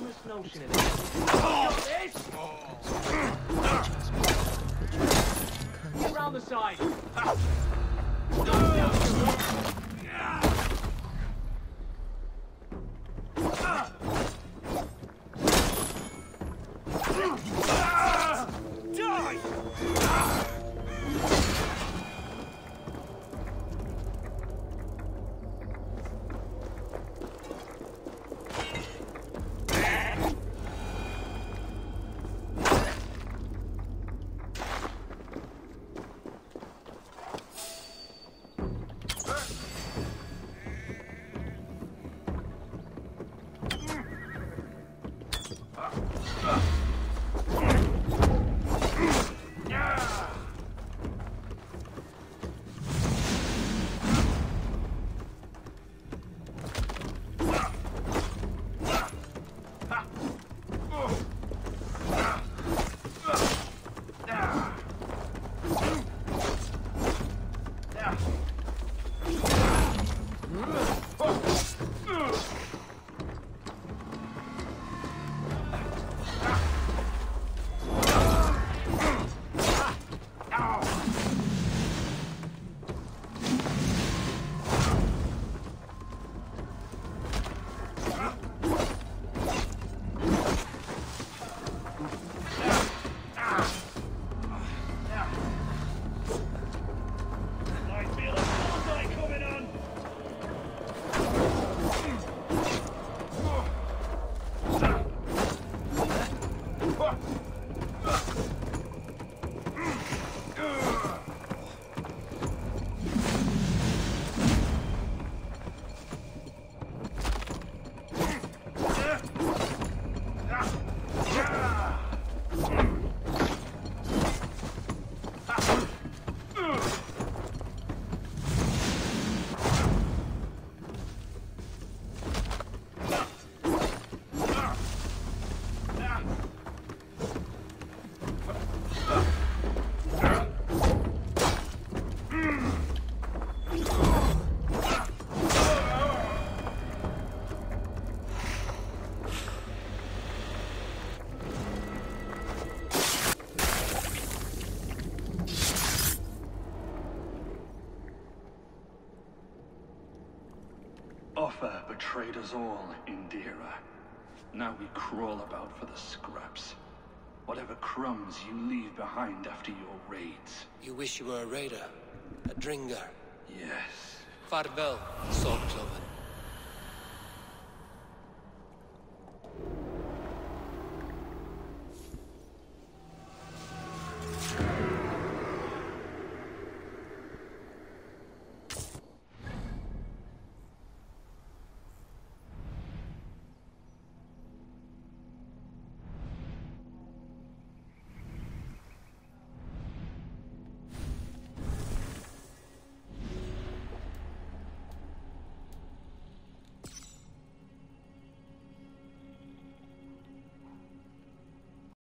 this notion of it. Around the side. I Offa betrayed us all, Indira. Now we crawl about for the scraps. Whatever crumbs you leave behind after your raids. You wish you were a raider, a drengr? Yes. Farvel, Sword Cloven.